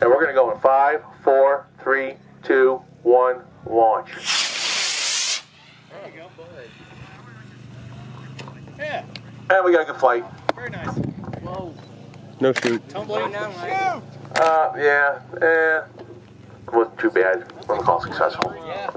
And we're going to go in five, four, three, two, one, launch. There you go. Yeah, And we got a good flight. very nice. Whoa. No shoot. Tumbling down, right? Uh, yeah, eh, wasn't too bad. What we call successful. Yeah.